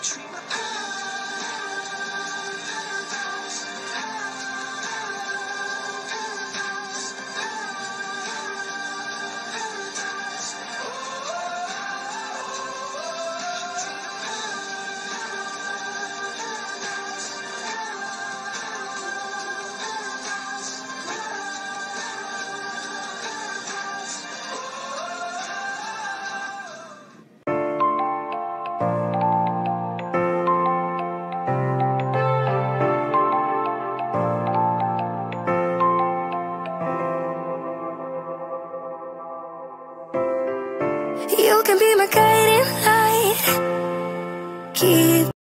the. can be my guiding light. Keep